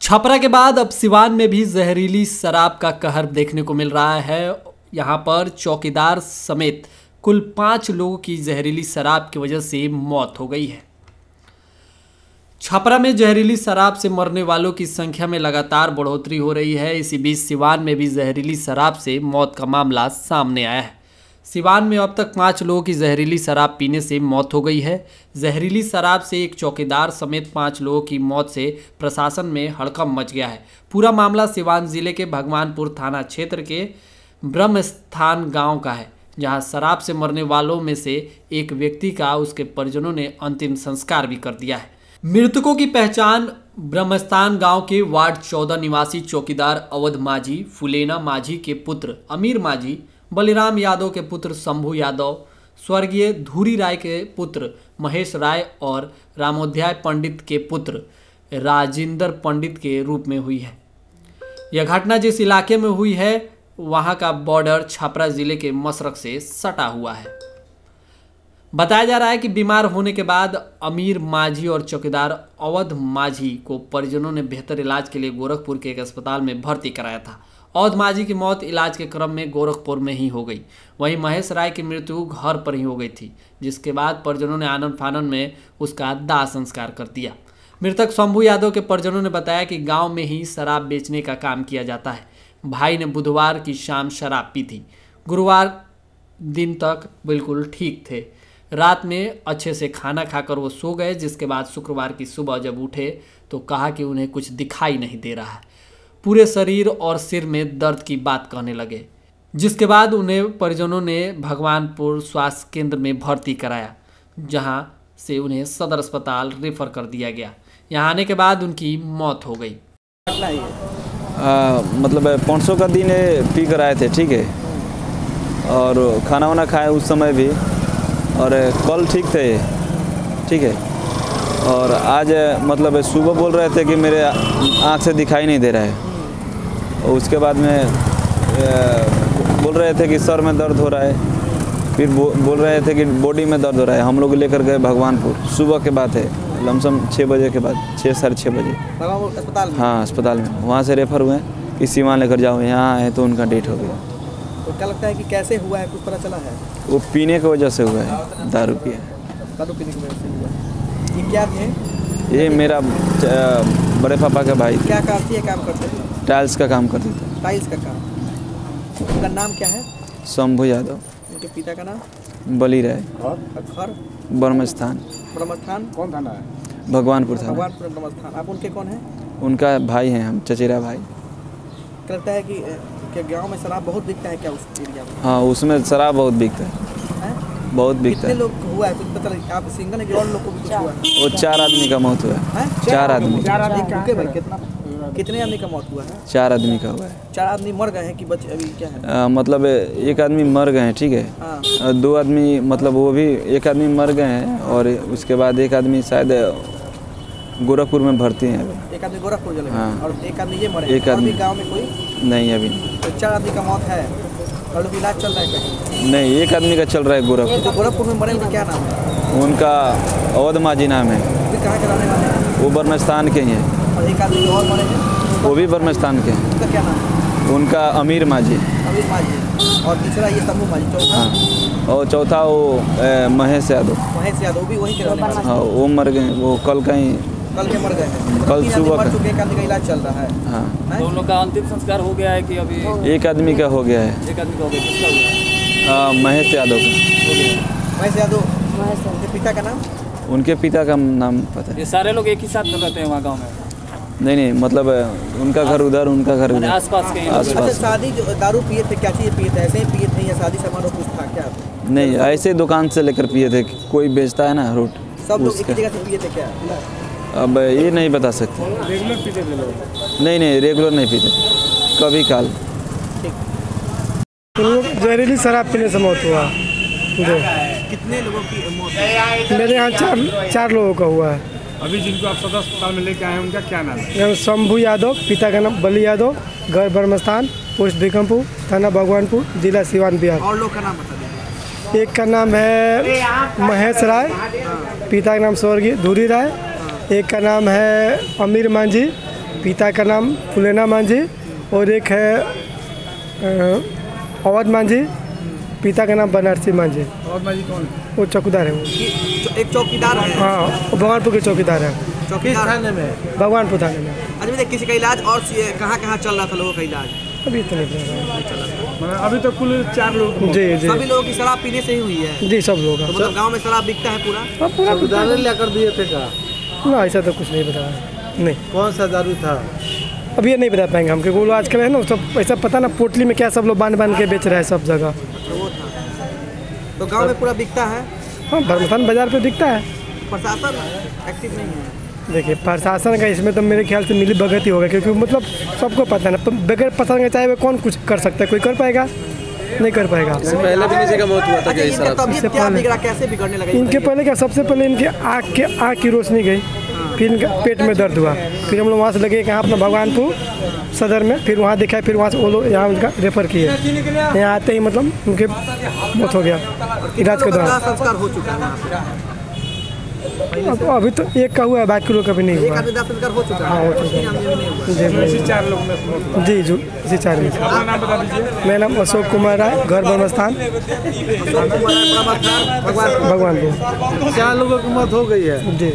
छपरा के बाद अब सिवान में भी जहरीली शराब का कहर देखने को मिल रहा है। यहाँ पर चौकीदार समेत कुल पाँच लोगों की जहरीली शराब की वजह से मौत हो गई है। छपरा में जहरीली शराब से मरने वालों की संख्या में लगातार बढ़ोतरी हो रही है। इसी बीच सिवान में भी जहरीली शराब से मौत का मामला सामने आया है। सिवान में अब तक पाँच लोगों की जहरीली शराब पीने से मौत हो गई है। जहरीली शराब से एक चौकीदार समेत पाँच लोगों की मौत से प्रशासन में हड़कम मच गया है। पूरा मामला सिवान ज़िले के भगवानपुर थाना क्षेत्र के ब्रह्मस्थान गाँव का है, जहाँ शराब से मरने वालों में से एक व्यक्ति का उसके परिजनों ने अंतिम संस्कार भी कर दिया है। मृतकों की पहचान ब्रह्मस्थान गाँव के वार्ड चौदह निवासी चौकीदार अवध माझी, फुलेना माझी के पुत्र अमीर माझी बलिराम यादव के पुत्र शंभू यादव, स्वर्गीय धूरी राय के पुत्र महेश राय और रामोध्याय पंडित के पुत्र राजेंद्र पंडित के रूप में हुई है। यह घटना जिस इलाके में हुई है, वहाँ का बॉर्डर छपरा ज़िले के मशरक से सटा हुआ है। बताया जा रहा है कि बीमार होने के बाद अमीर माझी और चौकीदार अवध माझी को परिजनों ने बेहतर इलाज के लिए गोरखपुर के एक अस्पताल में भर्ती कराया था। अवध माझी की मौत इलाज के क्रम में गोरखपुर में ही हो गई। वहीं महेश राय की मृत्यु घर पर ही हो गई थी, जिसके बाद परिजनों ने आनंद फानन में उसका दाह संस्कार कर दिया। मृतक शंभू यादव के परिजनों ने बताया कि गाँव में ही शराब बेचने का काम किया जाता है। भाई ने बुधवार की शाम शराब पी थी। गुरुवार दिन तक बिल्कुल ठीक थे। रात में अच्छे से खाना खाकर वो सो गए, जिसके बाद शुक्रवार की सुबह जब उठे तो कहा कि उन्हें कुछ दिखाई नहीं दे रहा है। पूरे शरीर और सिर में दर्द की बात कहने लगे जिसके बाद उन्हें परिजनों ने भगवानपुर स्वास्थ्य केंद्र में भर्ती कराया जहाँ से उन्हें सदर अस्पताल रेफर कर दिया गया। यहाँ आने के बाद उनकी मौत हो गई। आ, मतलब पाँच सौ का दिन है, पी कर आए थे ठीक है? और खाना वाना खाए उस समय भी और कल ठीक थे ठीक है? और आज मतलब सुबह बोल रहे थे कि मेरे आँख से दिखाई नहीं दे रहा है। उसके बाद में बोल रहे थे कि सर में दर्द हो रहा है। फिर बो, बोल रहे थे कि बॉडी में दर्द हो रहा है। हम लोग लेकर गए भगवानपुर। सुबह के बात है। लमसम छः बजे के बाद छः साढ़े छः बजे। अस्पताल में? हाँ अस्पताल में। वहाँ से रेफर हुए कि सीमा लेकर जाओ। यहाँ आए तो उनका डेट हो गया। तो क्या लगता है कि कैसे हुआ है? कुछ पता चला है? वो पीने की वजह से हुआ है। दारू पिया दारू पीने की वजह से हुआ ये क्या थे ये मेरा बड़े पापा का भाई। क्या काम करते? थे टाइल्स का काम करते थे। टाइल्स का काम। उनका नाम क्या है? शंभू यादव। उनके पिता का नाम? बली राय घर? ब्रह्मस्थान। ब्रह्मस्थान? कौन थाना है? भगवानपुर था भगवानपुर ब्रह्मस्थान। आप उनके कौन हैं? उनका भाई हैं हम चचेरा भाई। लगता है कि क्या गाँव में शराब बहुत बिकता है क्या उस एरिया में? हाँ उसमें शराब बहुत बिकता है। बहुत बिकता है। लोग हुआ है? कुछ पता लगे आप सिंगल है कि और लोग को भी कुछ हुआ है? वो चार आदमी का मौत हुआ है। चार आदमी। रुके भाई कितना? कितने आदमी का मौत हुआ है? चार आदमी का हुआ है। चार आदमी मर गए हैं कि बच अभी क्या है? अ, मतलब एक आदमी मर गए हैं ठीक है? हाँ। अ, दो आदमी मतलब वो भी एक आदमी मर गए हैं और उसके बाद एक आदमी शायद गोरखपुर में भर्ती हैं अभी। एक आदमी गोरखपुर चले हाँ। और एक आदमी ये मरे एक आदमी। गाँव में कोई? नहीं अभी तो चार आदमी का मौत है और इलाज चल रहा है नहीं एक आदमी का चल रहा है गोरखपुर। जो गोरखपुर में मरे उनका क्या नाम है? उनका अवध माझी नाम है। कहाँ हैं? वो ब्रह्मस्थान के हैं। हैं वो भी ब्रह्मस्थान के हैं। उनका क्या नाम है? उनका अमीर माझी अमीर माझी और तीसरा ये शंभू माझी चौथा? हाँ। और चौथा वो महेश यादव। महेश यादव भी वहीं के रहने हाँ। वो मर गए वो कल का ही कल के मर गए कल सुबह का। चुके हैं, एक आदमी का इलाज चल रहा है। हाँ। हैं? तो उन लोग का अंतिम संस्कार हो गया है कि अभी एक आदमी का हो गया है। एक आदमी का हो गया किसका हुआ है? महेश यादव का। हो गया महेश यादव। पिता का नाम? उनके पिता का नाम पता है। ये सारे लोग एक ही साथ में रहते हैं वहाँ गाँव में? नहीं नहीं मतलब उनका घर उधर उनका घर उधर। आसपास के आस- अच्छा शादी दारू पिए थे क्या चीज़ पिए थे? ऐसे ही पिए थे या शादी समारोह कुछ था क्या? नहीं ऐसे दुकान से लेकर पिए थे कोई बेचता है ना रोट सब लोग एक जगह से पिए थे क्या? अब ये नहीं बता सकते। रेगुलर पीते थे लोग? नहीं नहीं रेगुलर नहीं पीते। कभी काल। जहरीली शराब पीने से मौत हुआ। कितने लोगों की मौत हुई? मेरे यहाँ चार चार लोगों का हुआ है। अभी जिनको आप सदर अस्पताल में लेके आए हैं उनका क्या नाम है? शंभू यादव पिता का नाम बली यादव घर ब्रह्मस्थान पोस्ट बिकमपुर थाना भगवानपुर जिला सिवान बिहार। और लोग का नाम बता दीजिए। एक का नाम है महेश राय पिता का नाम स्वर्गीय धूरी राय एक का नाम है अमीर मांझी पिता का नाम फुलेना मांझी और एक है अवध मांझी पिता का नाम बनारसी मांझी और मैं जी कौन? वो चौकीदार है वो। एक चौकीदार है? हाँ वो भगवानपुर के चौकीदार है। चौकीदार भगवानपुर थाने में। अच्छा भैया किसी का इलाज और कहाँ कहाँ चल रहा था लोगों का इलाज? अभी तो नहीं पता। मतलब अभी तो कुल चार लोग जी जी। सभी लोगों की शराब पीने से ही हुई है। जी सब लोग तो मतलब गाँव में शराब बिकता है पूरा? हाँ पूरा दारू लेकर दिए थे का ना ऐसा तो कुछ नहीं बताया नहीं। कौन सा दारू था? अब ये नहीं बता पाएँगे हम क्योंकि वो आजकल है ना सब ऐसा पता ना पोटली में क्या सब लोग बाँध बाँध के बेच रहे हैं सब जगह। तो गाँव में पूरा बिकता है? हाँ धर्मस्थान बाज़ार पे बिकता है। प्रशासन एक्टिव नहीं है? देखिए प्रशासन का इसमें तो मेरे ख्याल से मिली भगत ही होगा क्योंकि मतलब सबको पता है ना तो बगैर प्रशासन के चाहे वो कौन कुछ कर सकता है कोई कर पाएगा? नहीं कर पाएगा। पहले भी किसी का मौत हुआ था इनके तबीयत क्या बिगड़ा कैसे बिगड़ने लगा ये इनके पहले क्या सबसे पहले इनके आँख के आँख की रोशनी गई। फिर इनका पेट में दर्द हुआ। फिर हम लोग वहाँ से लगे कहाँ अपना भगवानपुर सदर में। फिर वहाँ दिखाए फिर वहाँ से वो लोग यहाँ उनका रेफर किए। यहाँ आते ही मतलब उनके मौत हो गया इलाज के दौरान। हो है। अब अभी तो एक का हुआ है बाकी लोग कभी नहीं हुआ। हो चुका हाँ, हो चुका जी। जी जी इसी चार में। मेरा नाम अशोक कुमार है घर ब्रह्मस्थान है, भगवान भगवानपुर चार लोगों की मौत हो गई है। जी।